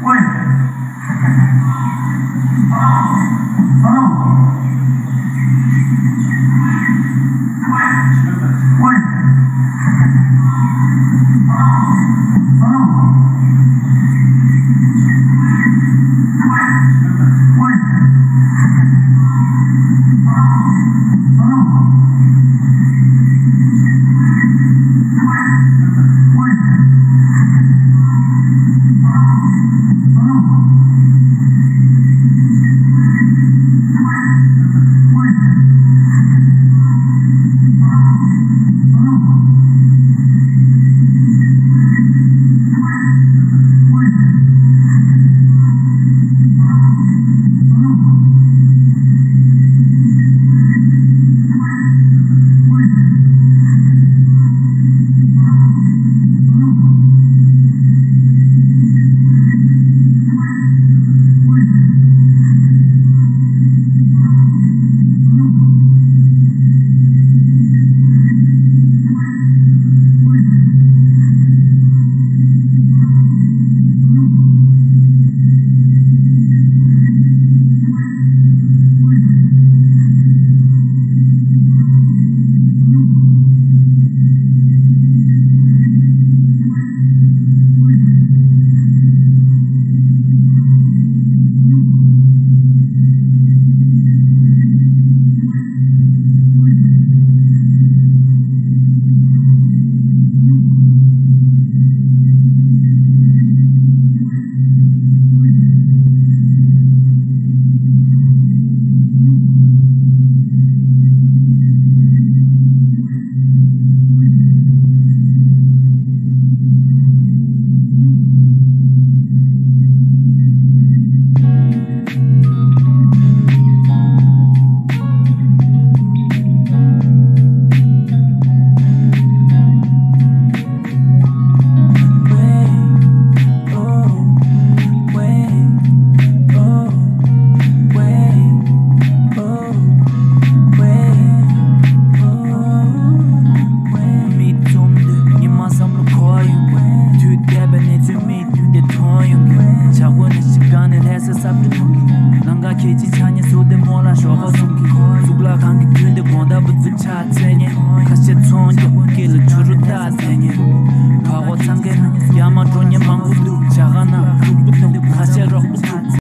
What